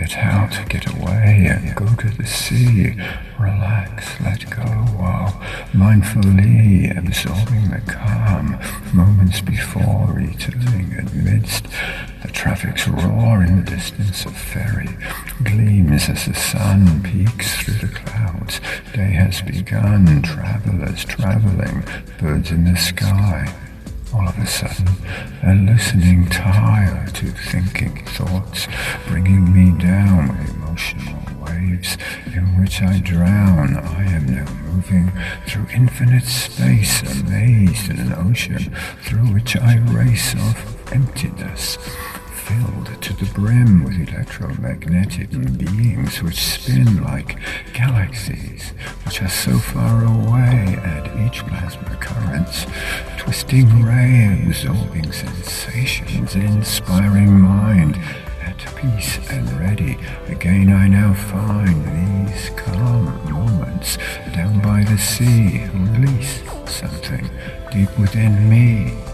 Get out, get away, and go to the sea. Relax, let go while mindfully absorbing the calm moments before returning amidst the traffic's roar in the distance of ferry gleams as the sun peeks through the clouds. Day has begun, travelers traveling, birds in the sky. All of a sudden, a loosening tire to thinking thoughts, bringing me down emotional waves in which I drown. I am now moving through infinite space, amazed in an ocean through which I race of emptiness filled to the brim with electromagnetic beings which spin like galaxies, which are so far away at each plasma currents, twisting ray absorbing sensations, inspiring mind at peace and ready. Again I now find these calm moments down by the sea, release something deep within me